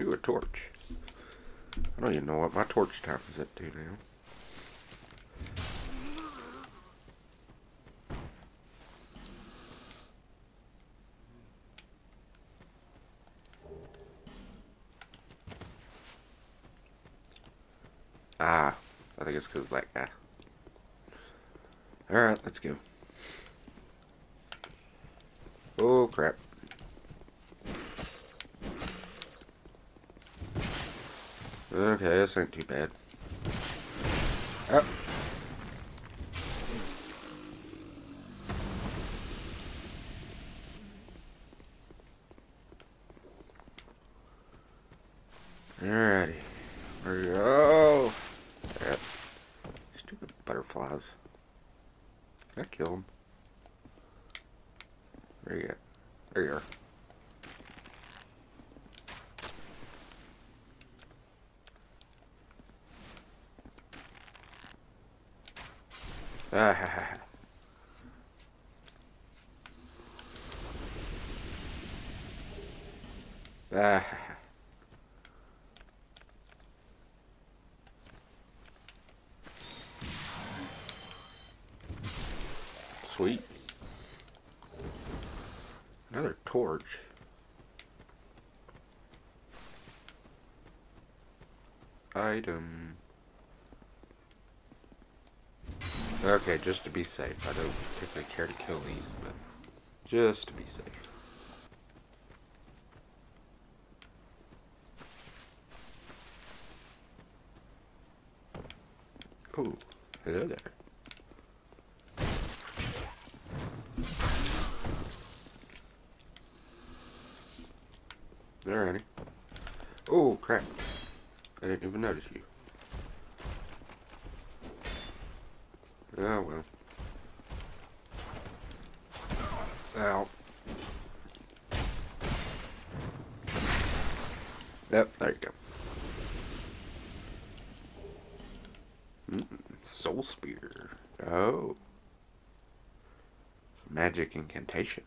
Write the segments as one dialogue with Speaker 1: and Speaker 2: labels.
Speaker 1: Ooh, a torch. I don't even know what my torch time is up to now. Ah, I think it's because that guy. Alright, let's go. Oh, crap. Okay, this ain't too bad. Up. Alrighty. There we go. Yep. Stupid butterflies. Can I kill them? There you go. There you are. Ah. Sweet. Another torch. Item. Okay, just to be safe. I don't particularly care to kill these, but just to be safe. Oh, hello there. Alrighty. Oh, crap. I didn't even notice you. Oh, well. Ow. Yep, there you go. Mm, soul spear. Oh. Magic incantation.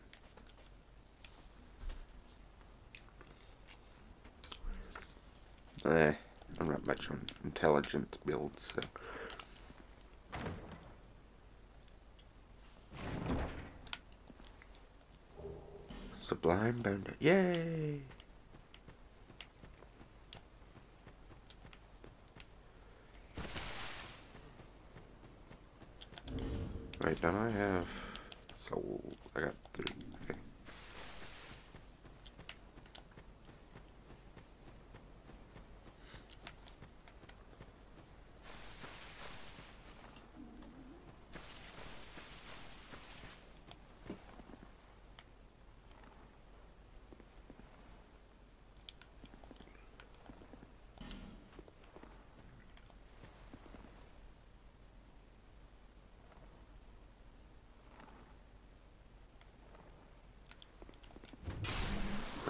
Speaker 1: Eh, I'm not much on intelligence builds, so. Sublime Bone. Yay! Wait, don't I have So, I got three. Okay.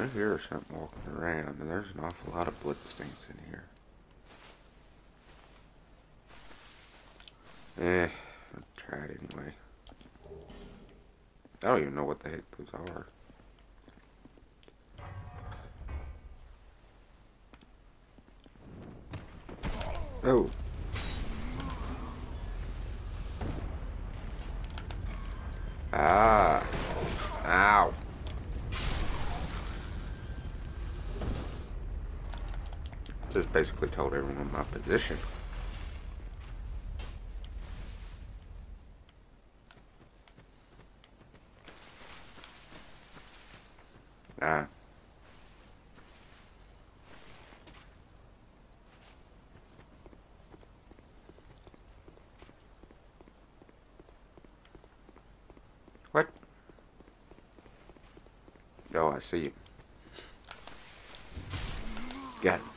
Speaker 1: I hear something walking around, and there's an awful lot of bloodstains in here. Eh, I'll try it anyway. I don't even know what the heck those are. Oh. Ah. Ow. Just basically told everyone my position. Ah. What? Oh, I see you. Got.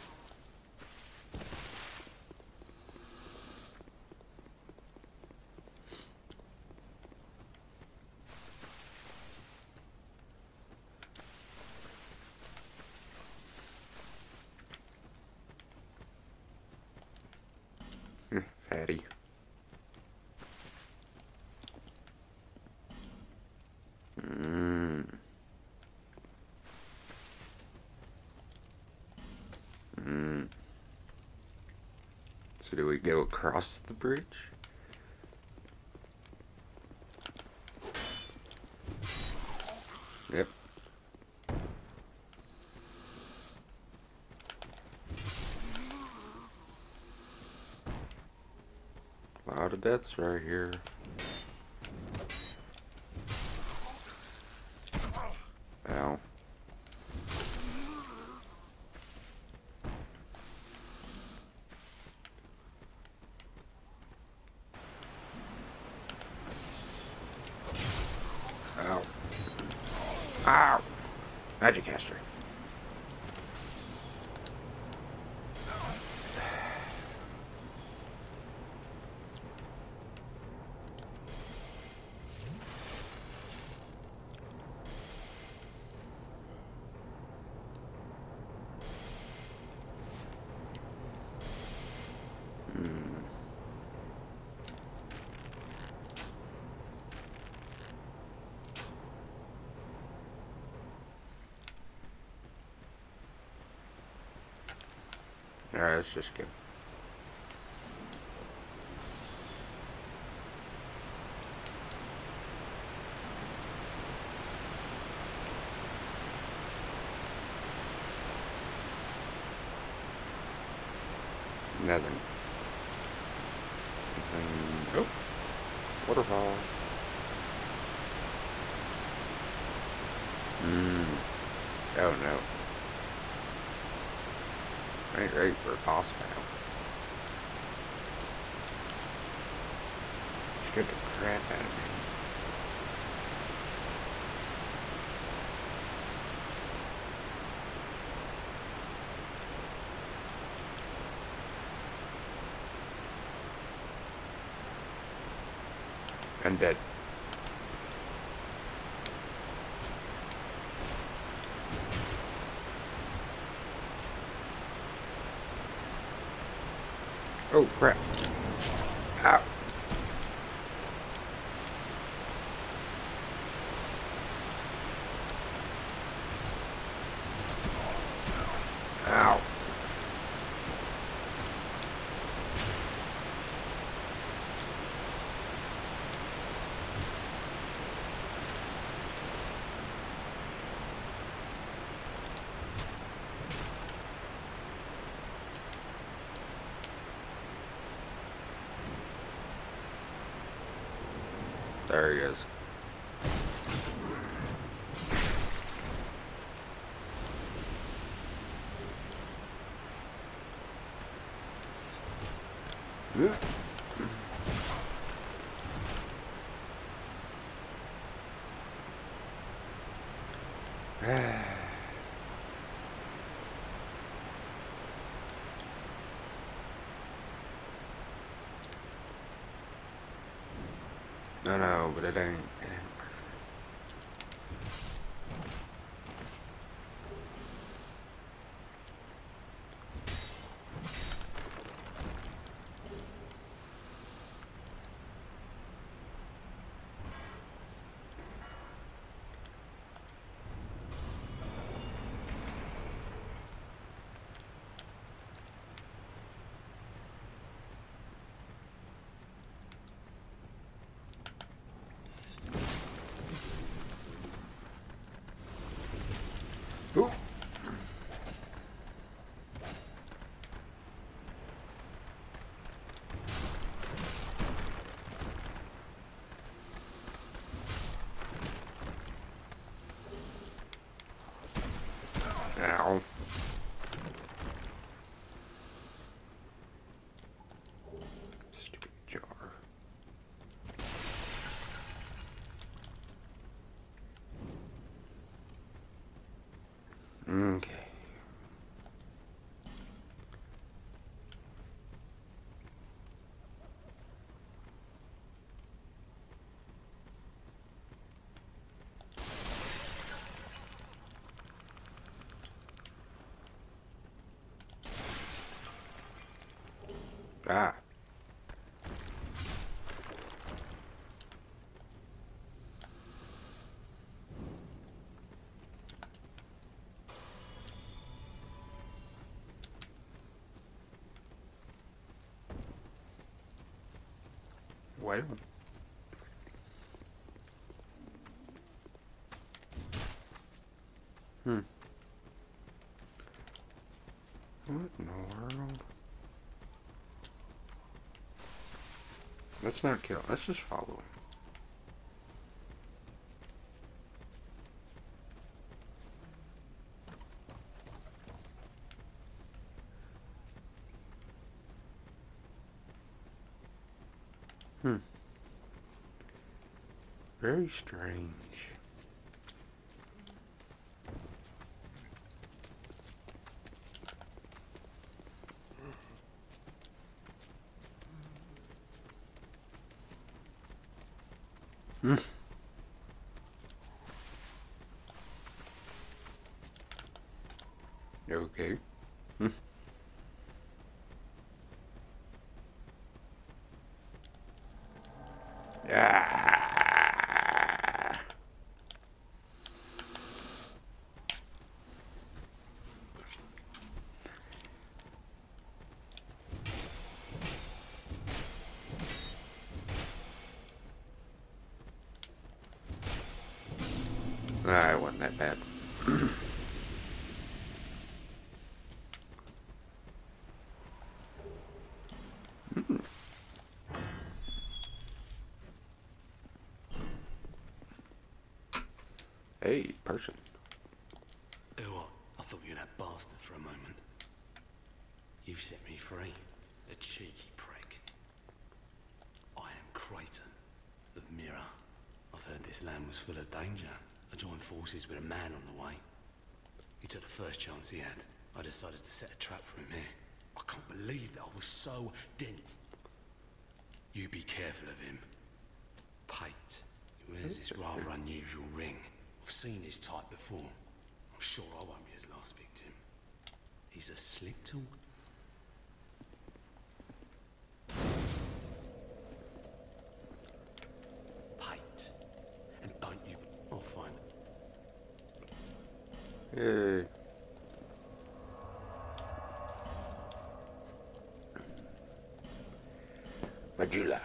Speaker 1: So do we go across the bridge? Yep. A lot of deaths right here. Ow. Ow. Ow! Magic Alright, let's just go. Nothing. Nothing. Oh. Waterfall. Mmm. Oh no. I ain't ready for a boss battle. Scared the crap out of me. I'm dead. Oh crap. Ow. Ow. There No, no, but it ain't. Ooh. Ah. Well. Let's not kill. Let's just follow him. Hmm. Very strange. Hmm. Okay. Hmm. Ah. Ah, it wasn't that bad. Hmm. Hey, person.
Speaker 2: Oh, what? I thought you were that bastard for a moment. You've set me free. The cheeky prick. I am Creighton of Mirrah. I've heard this land was full of danger. Forces with a man on the way. He took the first chance he had. I decided to set a trap for him here. I can't believe that I was so dense. You be careful of him. Pate. He wears this rather unusual ring. I've seen his type before. I'm sure I won't be his last victim. He's a slick talk. Pate. And don't you... Oh, fine.
Speaker 1: Hey. Majula.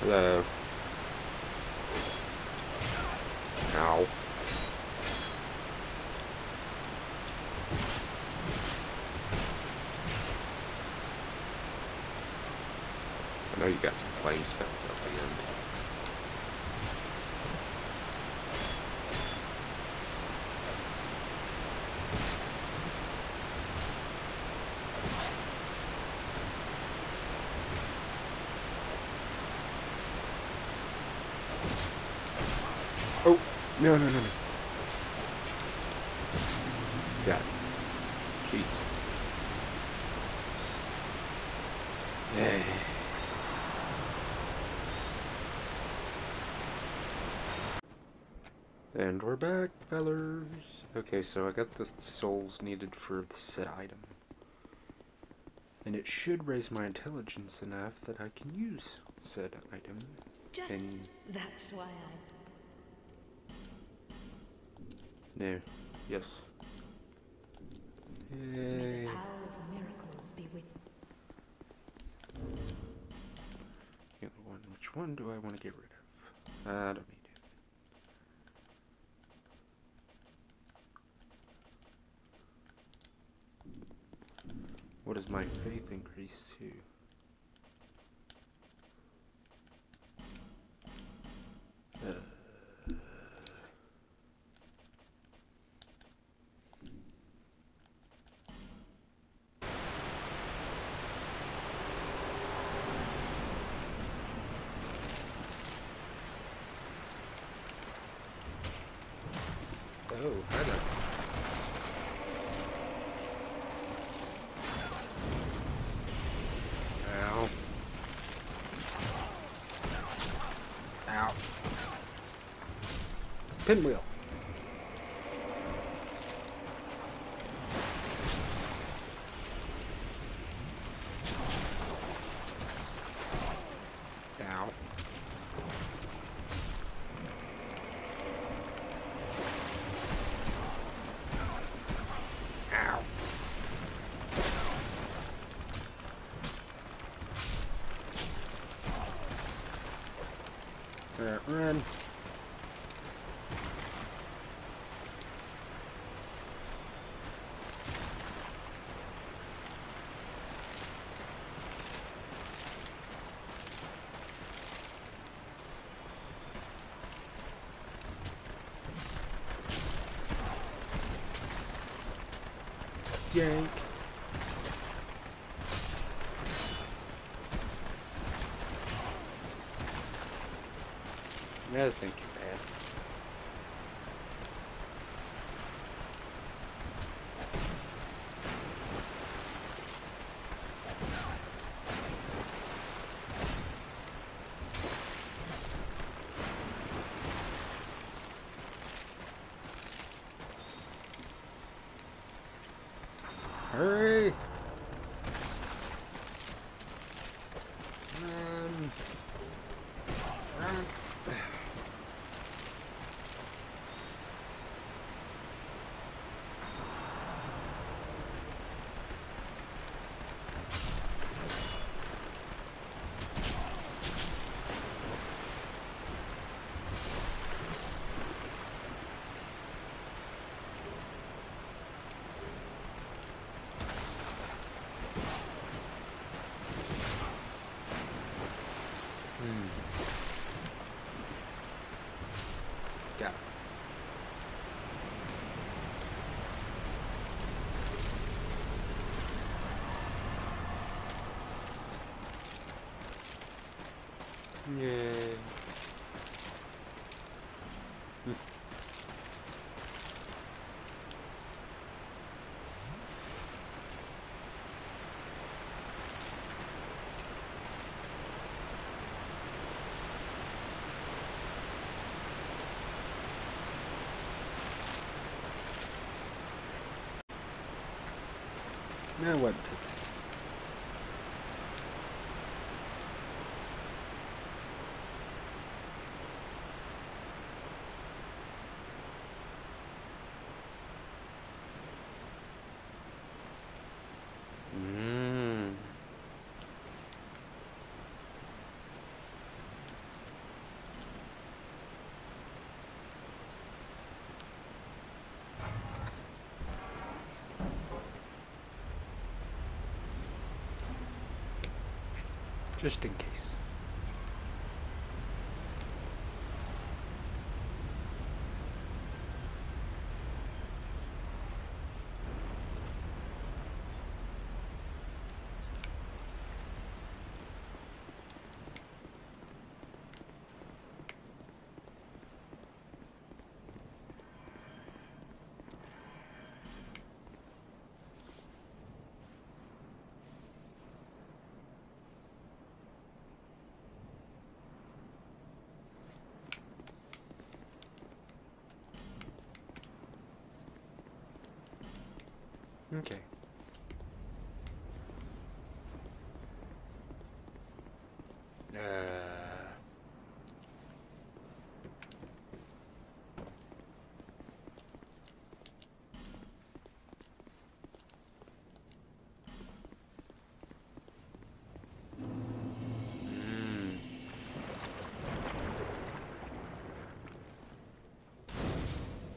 Speaker 1: Hello. Ow. I know you got some flame spells the end. Oh, no, no, no, no. Got it. Jeez. Yay. And we're back, fellers. Okay, so I got the souls needed for the set item. And it should raise my intelligence enough that I can use said item.
Speaker 3: Just
Speaker 1: And
Speaker 3: that's why I.
Speaker 1: no, yes. Yay.
Speaker 3: the power of miracles be with.
Speaker 1: The other one. Which one do I want to get rid of? I don't need it. What does my faith increase to? Uh, oh, hi there. Ow. Ow. Pinwheel. Alright, run. Yank. Hurry! Run! Run! Hmm. Got it. Now what to Just in case. Okay. Uh, mm.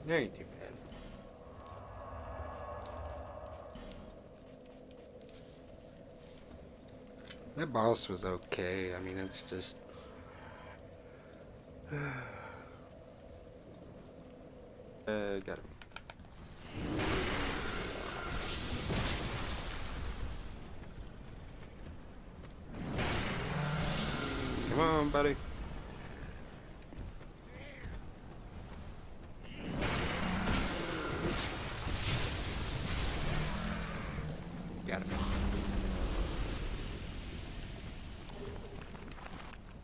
Speaker 1: That ain't That boss was okay. I mean, it's just. uh, got him. Come on, buddy. Got him.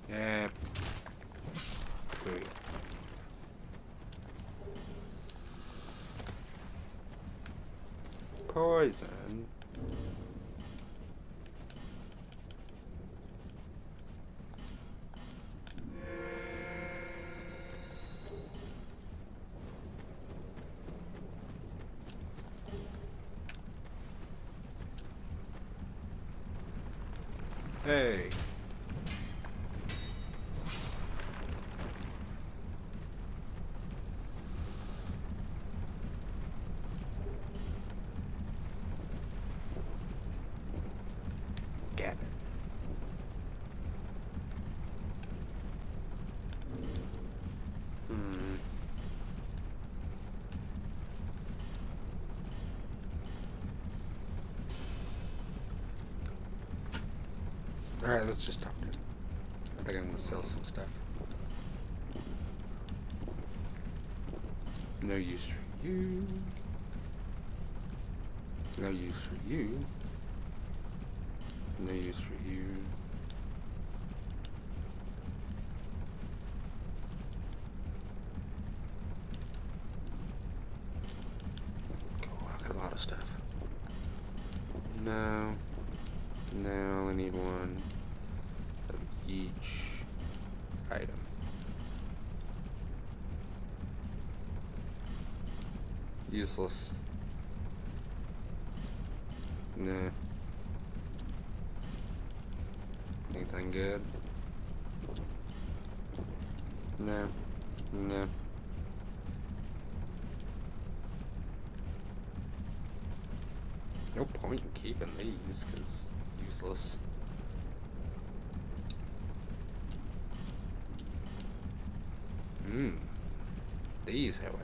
Speaker 1: Yeah. Wait. Poison. Alright, let's just talk to him. I think I'm gonna sell some stuff. No use for you. No use for you. No use for you. Oh, I got a lot of stuff. No. No, I only need one each item. Useless. Nah. Anything good? No. No. No point in keeping these, because useless. Hmm. These, however.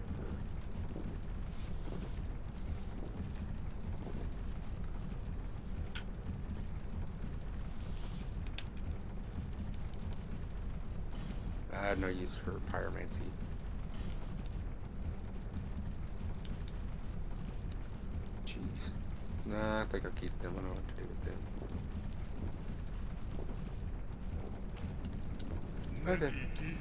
Speaker 1: I had no use for pyromancy. Jeez. Nah, I think I'll keep them. I don't know what to do with them. Okay.